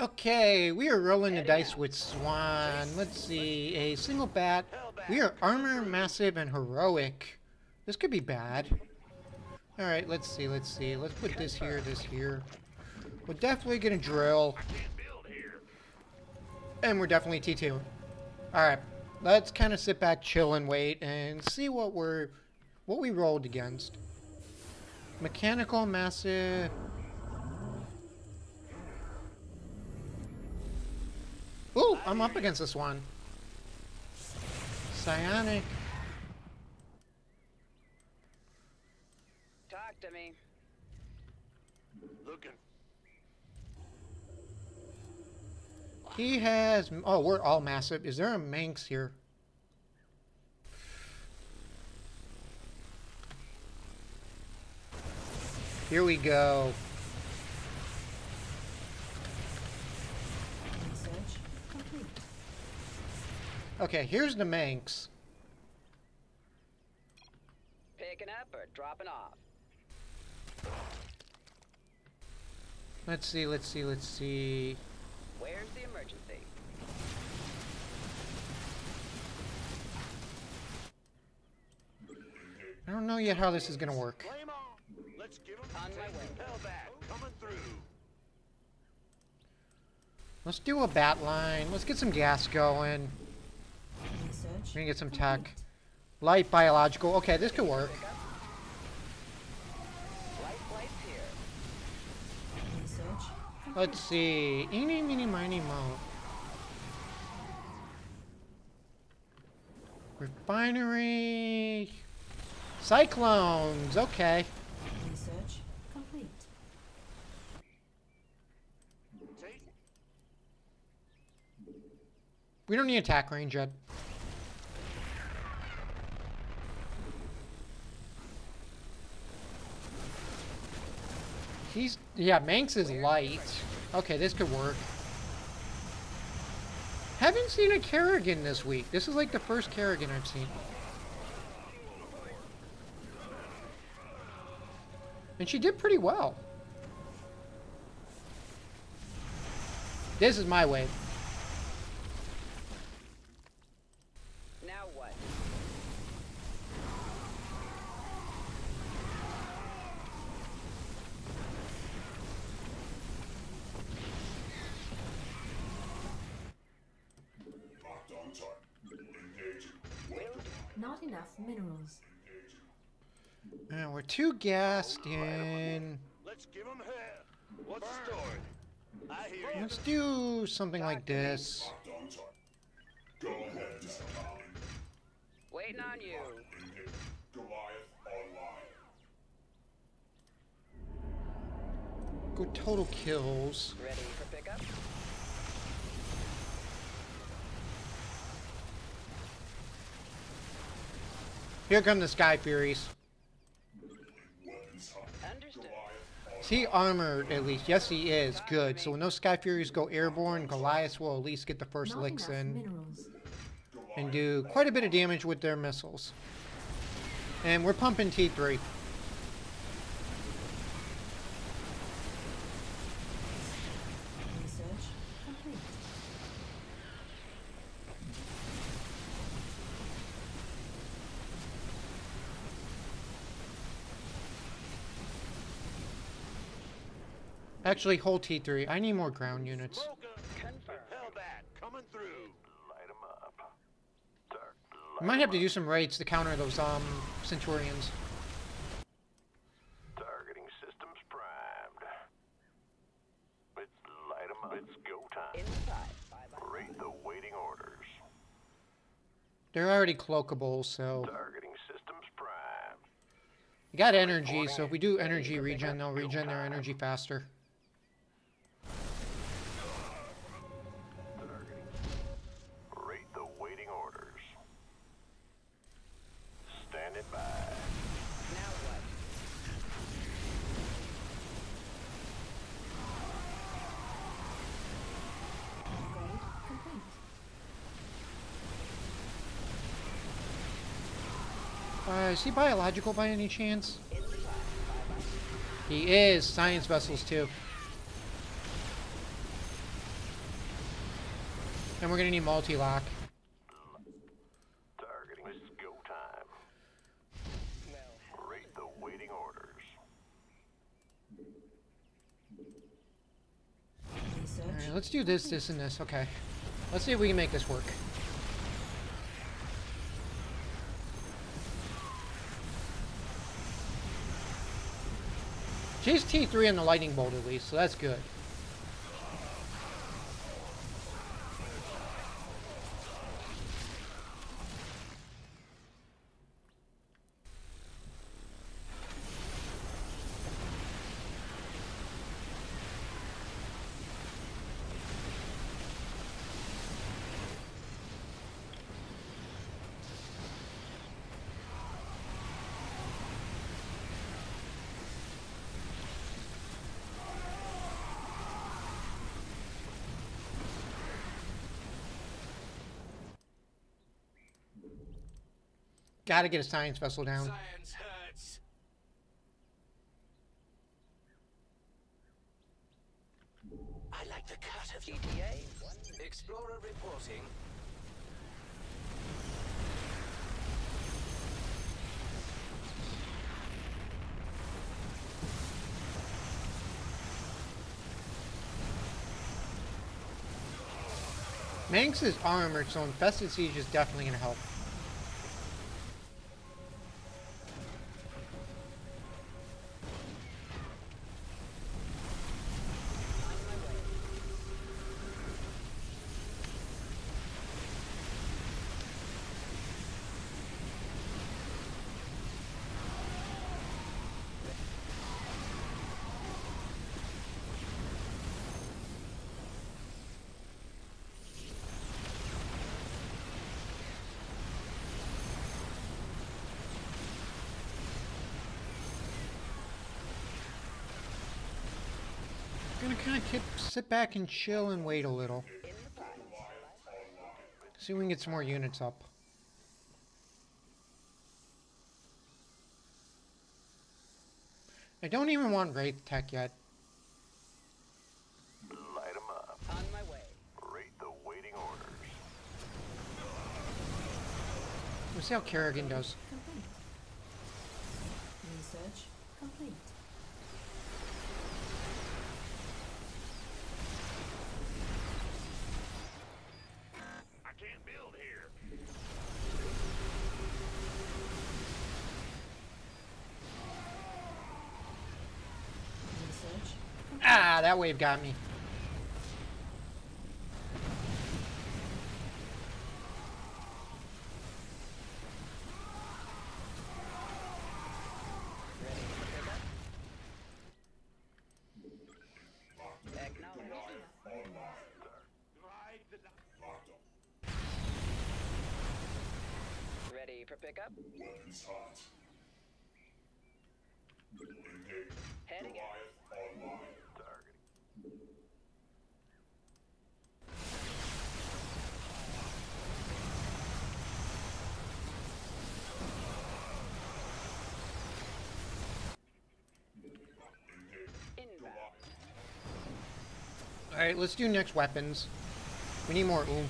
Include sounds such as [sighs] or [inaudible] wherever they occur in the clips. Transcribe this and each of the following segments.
Okay, we are rolling the dice with Swann. Let's see, a single bat. We are armor, massive, and heroic. This could be bad. Alright, let's see, let's see. Let's put this here, this here. We're definitely gonna drill. And we're definitely T2. Alright, let's kind of sit back, chill, and wait, and see what we're... what we rolled against. Mechanical, massive... Ooh, I'm up against this one. Psionic. Talk to me. Looking. He has... Oh, we're all massive. Is there a Mengsk here? Here we go. Okay, here's the Mengsk. Picking up or dropping off? Let's see, let's see, let's see. Where's the emergency? I don't know yet how this is gonna work. Let's give them On my way. back. Coming through. Let's do a bat line. Let's get some gas going. We're gonna get some tech. Light biological. Okay, this could work. Light flights here. Research complete. Let's see. Eeny, meeny, miny, mo. Refinery. Cyclones. Okay. Research complete. We don't need attack range yet. He's yeah, Mengsk is light. Okay, this could work. Haven't seen a Kerrigan this week. This is like the first Kerrigan I've seen. And she did pretty well. This is my wave. Now what? Locked on target. Engaging. Not enough minerals. And we're gassed in. Let's give them hell. What's the story? I hear you. Let's do something like this. Locked on target. Go ahead, Waiting on you. Engage. Goliath online. Go total kills. Ready for pickup? Here come the Sky Furies. Weapons hot. Understood. Goliath Is he armored at least? Yes, he is. Good. So when those Sky Furies go airborne, Goliath will at least get the first Not licks in minerals. and do quite a bit of damage with their missiles. And we're pumping T3. Research complete. Actually, hold T3. I need more ground units. Smoke 'em. Confirm. Hellbat coming through. Light 'em up. Dark We might have to do some raids to counter those um Centurions. Targeting systems primed. Let's light 'em up. It's go time. Inside. Rate the waiting orders. They're already cloakable, so Targeting systems primed. you got energy. So if we do energy regen, they'll regen their energy faster. Is he biological by any chance? He is. Science vessels, too. And we're gonna need multi-lock. Targeting. It's go time. Well, Rate the waiting orders. Research. Alright, let's do this, this, and this. Okay. Let's see if we can make this work. She's T3 on the lightning bolt at least, so that's good. Gotta get a science vessel down. Science hurts. I like the cut of you. GTA. Explorer reporting. Mengsk is armored, so Infested Siege is definitely gonna help. Gonna kind of sit back and chill and wait a little. See if we can get some more units up. I don't even want Wraith Tech yet. Light 'em up. On my way. Rate the waiting orders. We'll see how Kerrigan does. Complete. Research complete. I can't build here. Research Ah, that wave got me. Ready for pickup? Acknowledged. Locked up. Ready for pickup? Weapons hot. Engage. Heading out. Goliath online. Targeting. Inbound. Alright, let's do next weapons. We need more oomph.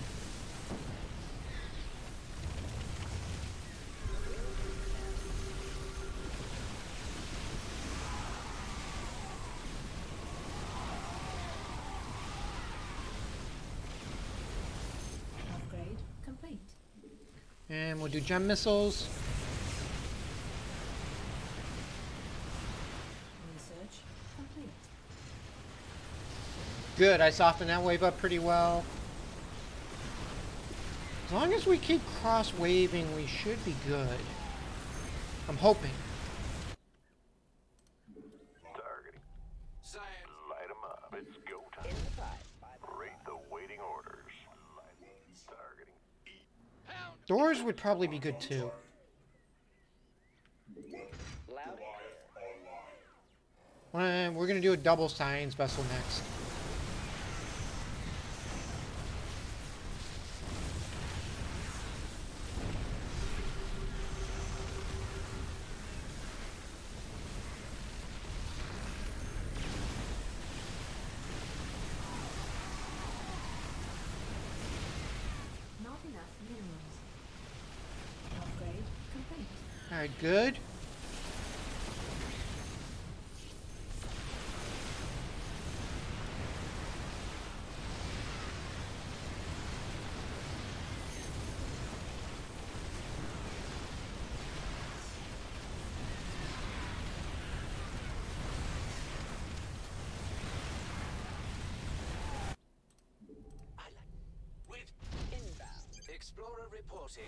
upgrade complete. And we'll do gem missiles. Research complete. Good, I softened that wave up pretty well. As long as we keep cross waving, we should be good. I'm hoping. Targeting. Science. Light 'em up. It's go time. In the pipe. Rate the waiting orders. Targeting. Pound. Thors would probably be good too. Loud. Online. We're gonna do a double science vessel next. Enough minerals. Upgrade complete. Alright, good. I like. With Explorer reporting.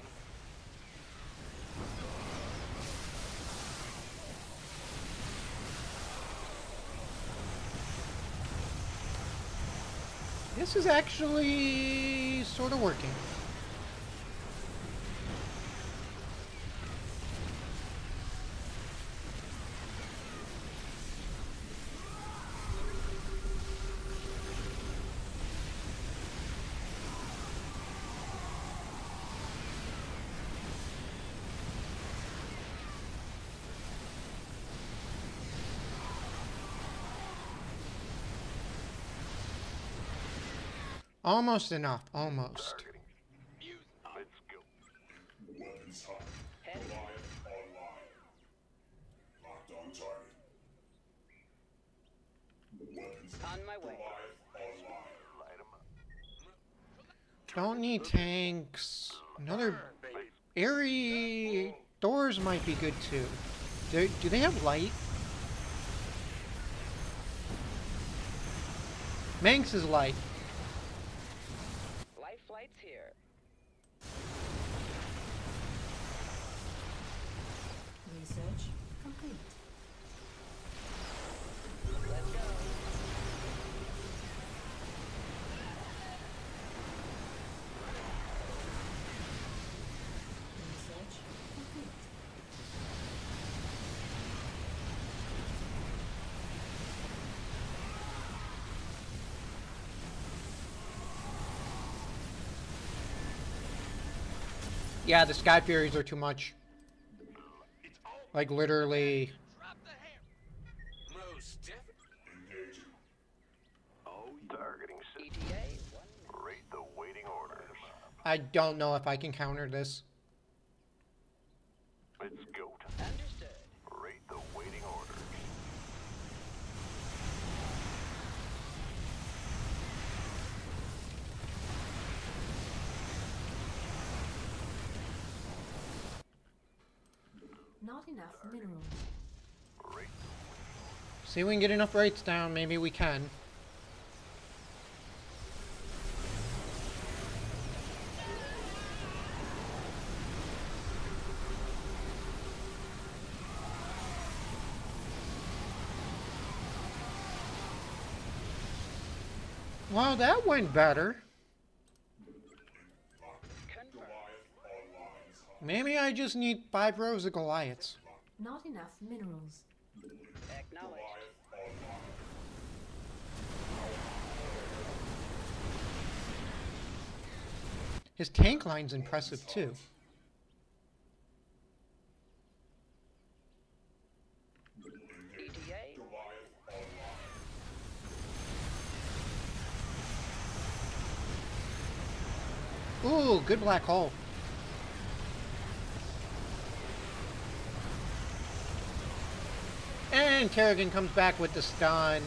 This is actually sort of working. Almost enough. Almost. Targeting. Let's go. Weapons hot. Heading. Goliath online. Locked on target. Weapons On my way. Goliath online. Light 'em up. Don't need tanks. Another airy doors might be good too. Do, do they have light? Mengsk is light. Complete. Let's go. Yeah, the Sky Furies are too much. Like literally. Most def- Engaging. Oh, targeting system. ETA. One. Rate the waiting literally. I don't know if I can counter this. Let's go. Understood. Rate the waiting orders. Not enough minerals. See if we can get enough rates down. Maybe we can. Well, that went better. Maybe I just need five rows of Goliaths. Not enough minerals. His tank line's impressive too. Ooh, good black hole. And Kerrigan comes back with the stun.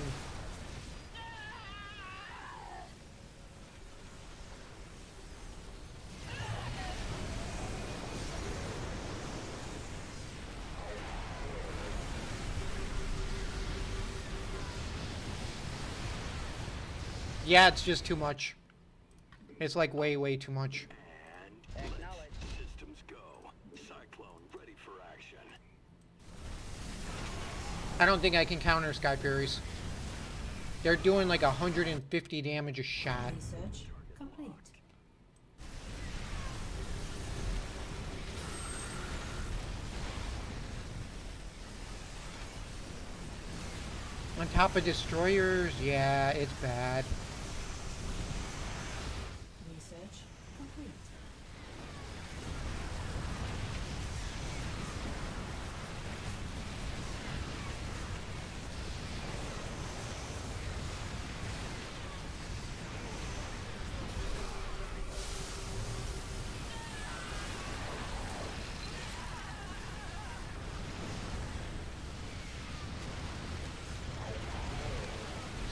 Yeah, it's just too much. It's like way, way too much. Acknowledged. systems go. Cyclone ready for action. I don't think I can counter Sky Furies. They're doing like 150 damage a shot. Research complete. On top of destroyers, yeah, it's bad. Research complete.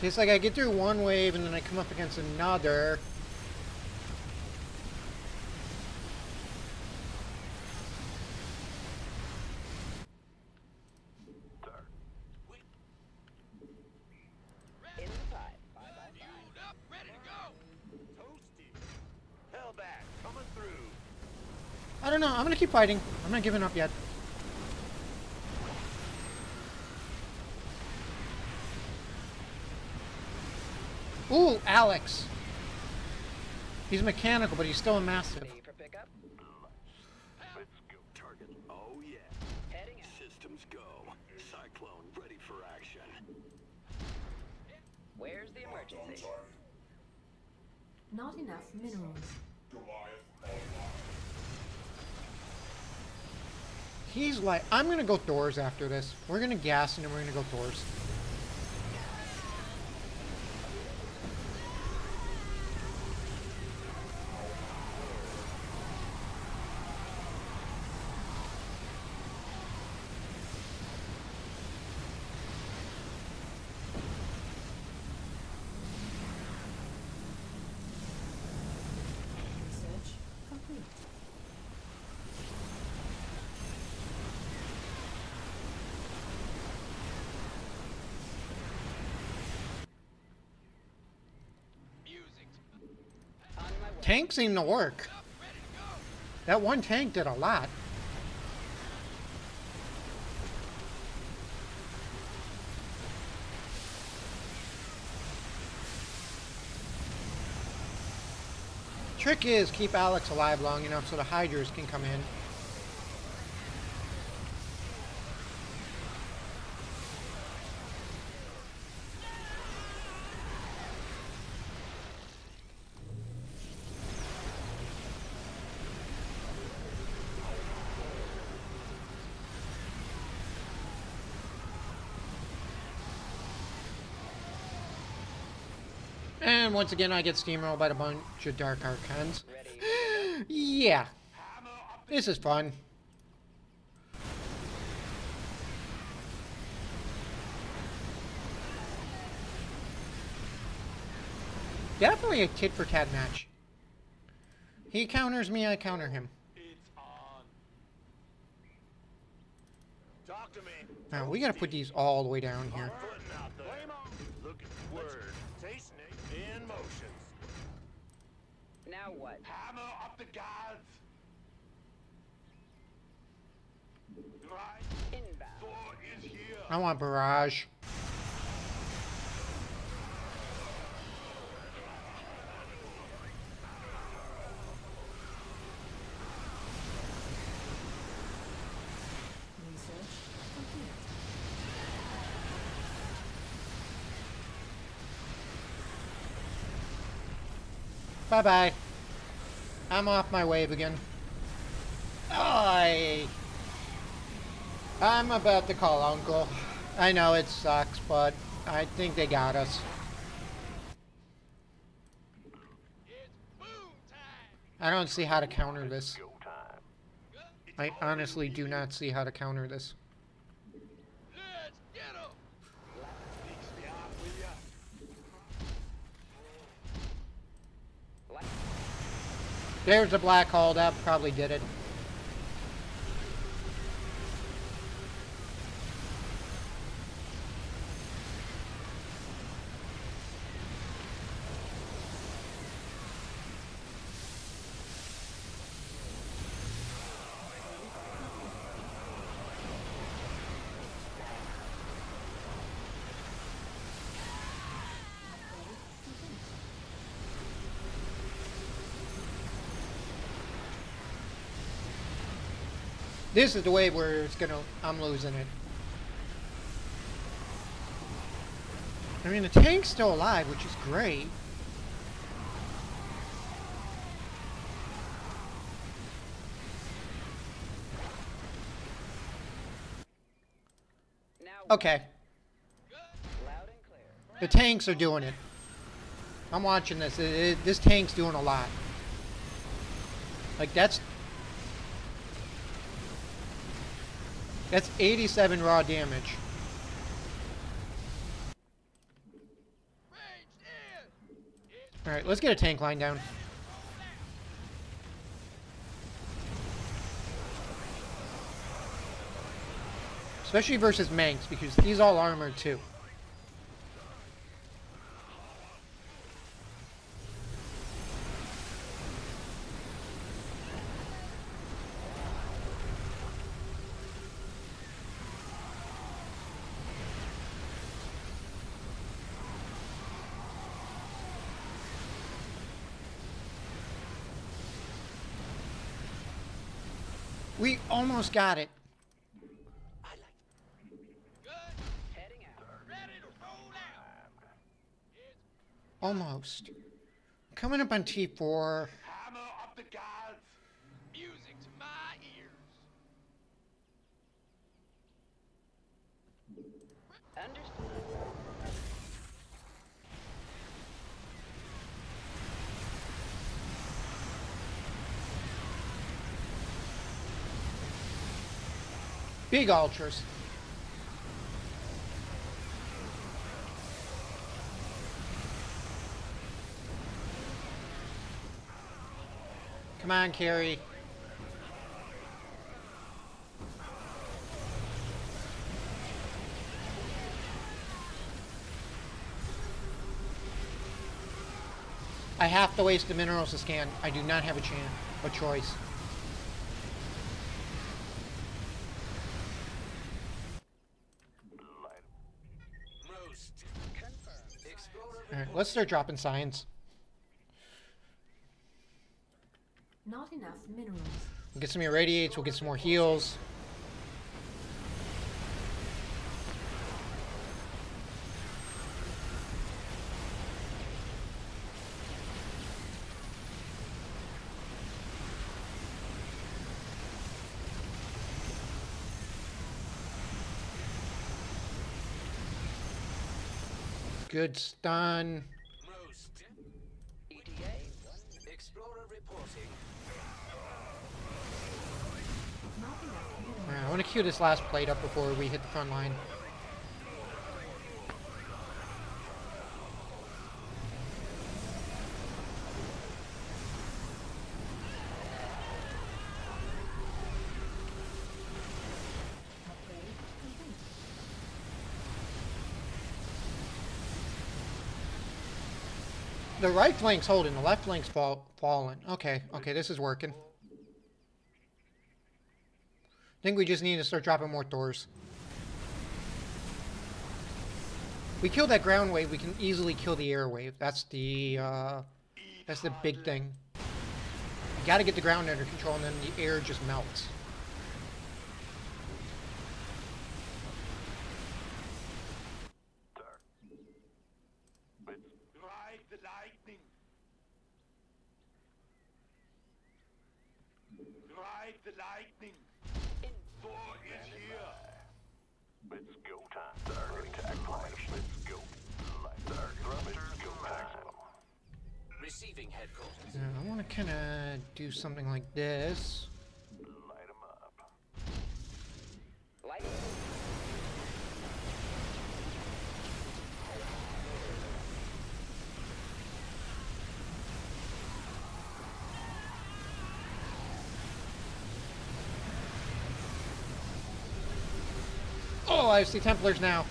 It's like I get through one wave and then I come up against another. I don't know. I'm gonna keep fighting. I'm not giving up yet. Ooh, Alex. He's mechanical, but he's still a massive. Ready for pickup. Let's go. Target. Oh, yeah. Heading out. Systems go. Cyclone ready for action. Where's the emergency? Not enough minerals. He's like, I'm gonna go Thors after this. We're gonna gas and then we're gonna go Thors. Tank seemed to work. That one tank did a lot. Trick is keep Alex alive long enough so the Hydras can come in. And once again, I get steamrolled by a bunch of Dark Archons. [sighs] Yeah. This is fun. Definitely a tit for tat match. He counters me, I counter him. Talk to me. Now we gotta put these all the way down here. Now what? Hammer up the guards. Inbound. Thor is here. I want barrage. Bye bye. I'm off my wave again. I. I'm about to call Uncle. I know it sucks, but I think they got us. I don't see how to counter this. I honestly do not see how to counter this. Let's get 'em. Fix me up, will ya? Light. There's a black hole. That probably did it. This is the way where it's gonna. I'm losing it. I mean, the tank's still alive, which is great. Okay, the tanks are doing it. I'm watching this. It- it- this tank's doing a lot. Like that's That's 87 raw damage. Alright, let's get a tank line down. Especially versus Mengsk, because he's all armored too. Almost got it. Almost. Coming up on T4. Hammer up the guards! music to my ears. Understood. Big ultras. Come on, Carrie. I have to waste the minerals to scan. I do not have a chance, a choice. Explorer All right, let's start dropping signs. Not enough minerals. We'll get some irradiates. We'll get some more heals. Good stun. Roast. ETA. One. Explorer reporting. Not enough minerals. Alright, I want to queue this last plate up before we hit the front line. Right flank's holding, the left flank's fall, falling. Okay, okay, this is working. I think we just need to start dropping more Thors. We kill that ground wave, we can easily kill the air wave. That's the, uh, that's the big thing. You gotta get the ground under control and then the air just melts. Ride the lightning. Ride the lightning. Thor is here. It's go time. Start attack plan. Let's go. Light start thrusters. Go maximum. Receiving headquarters. Yeah, I want to kind of uh, do something like this. Light 'em up. Light. Oh, I see Templars now.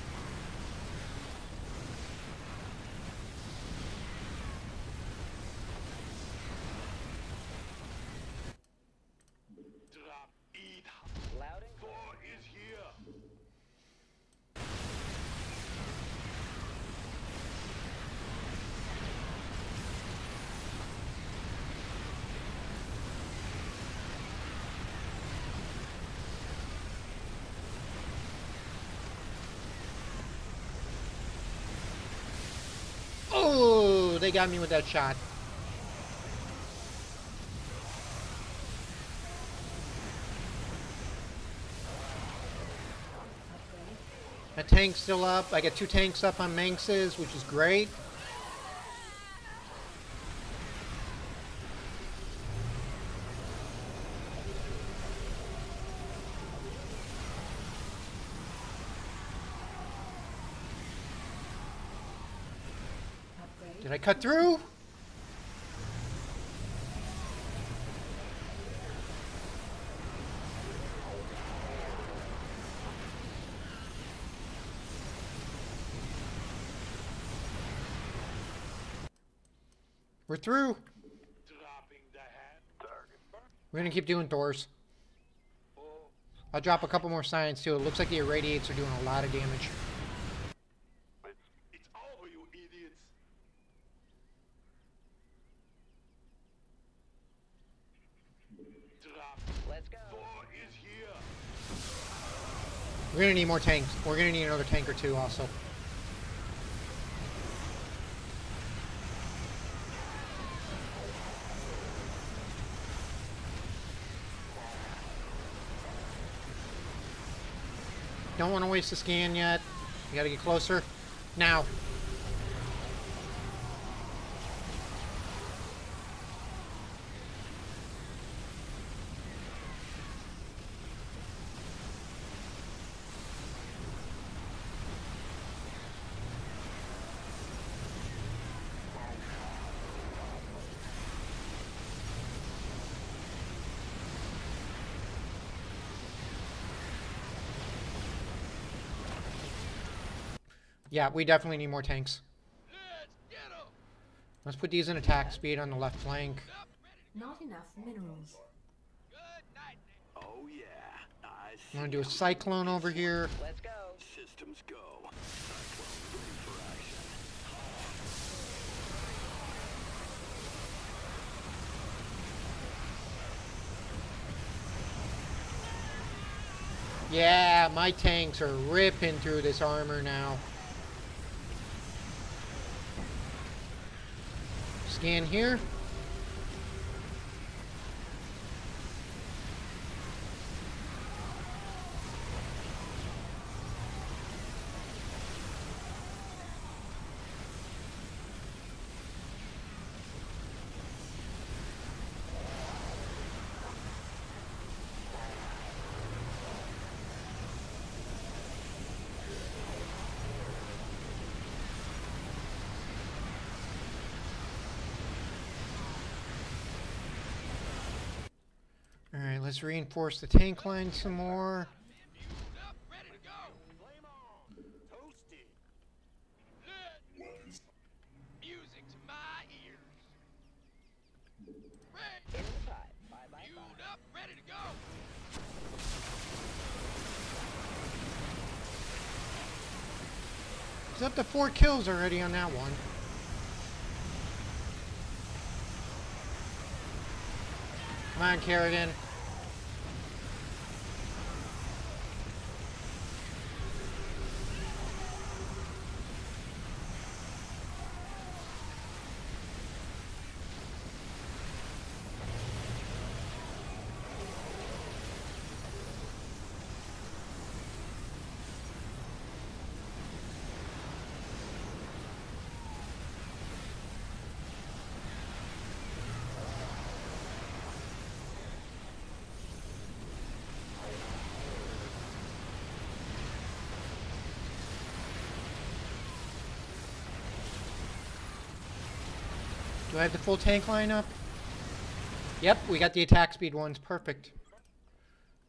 Drop. Eat. Loud and clear. Thor is here. Oh, they got me with that shot. My tank's still up. I got two tanks up on Mengsk's, which is great. Did I cut through? We're through. We're gonna keep doing Thors. I'll drop a couple more signs too. It looks like the irradiates are doing a lot of damage. Gonna need more tanks. We're gonna need another tank or two also. Don't want to waste the scan yet. We gotta get closer. Now. Yeah, we definitely need more tanks. Let's get 'em. Let's put these in attack speed on the left flank. Up, ready to Not enough minerals. Good night, then. Oh yeah. I I'm gonna do a cyclone over here. Let's go. Systems go. Cyclone ready for action. Yeah, my tanks are ripping through this armor now. Scan here. Let's reinforce the tank line some more. He's up to four kills already on that one. Come on, Kerrigan. Have the full tank line up? Yep, we got the attack speed ones. Perfect.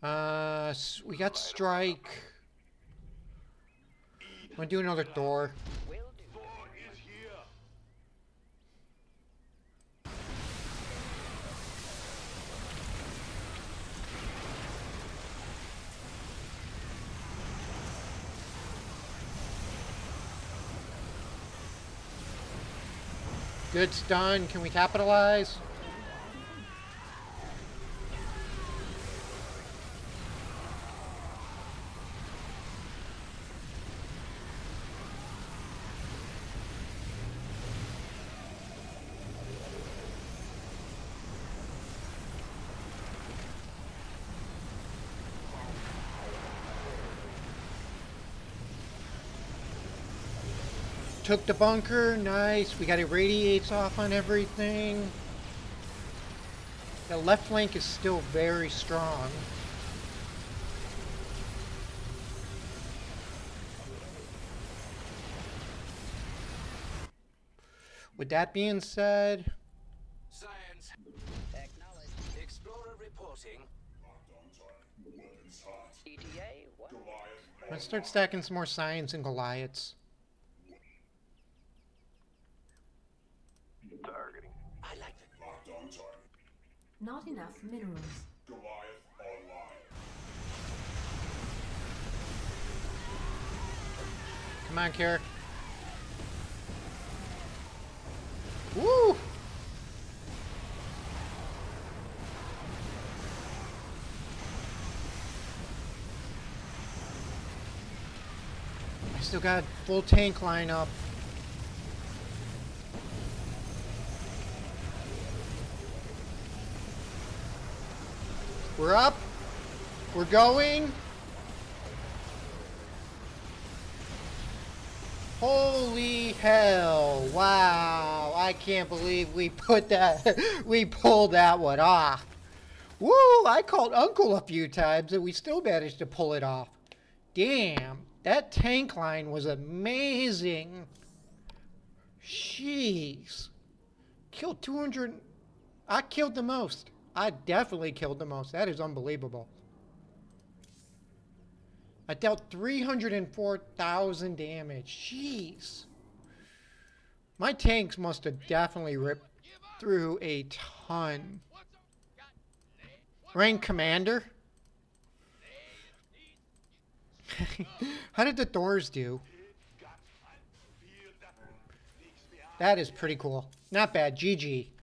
Uh, we got strike. I'm gonna do another Thor. Good stun. Can we capitalize? Took the bunker. Nice. We got irradiates off on everything. The left flank is still very strong. With that being said, Science. Acknowledge. Explorer reporting. ETA. What? let's start stacking some more science and Goliaths. Targeting. Not enough minerals. Come on, Kara. Woo! I still got full tank line up. We're up. We're going. Holy hell. Wow. I can't believe we put that, [laughs] we pulled that one off. Woo, I called Uncle a few times and we still managed to pull it off. Damn, that tank line was amazing. Jeez. Killed 200. I killed the most. I definitely killed the most. That is unbelievable. I dealt 304,000 damage. Jeez. My tanks must have definitely ripped through a ton. Rank commander? [laughs] How did the Thors do? That is pretty cool. Not bad. GG.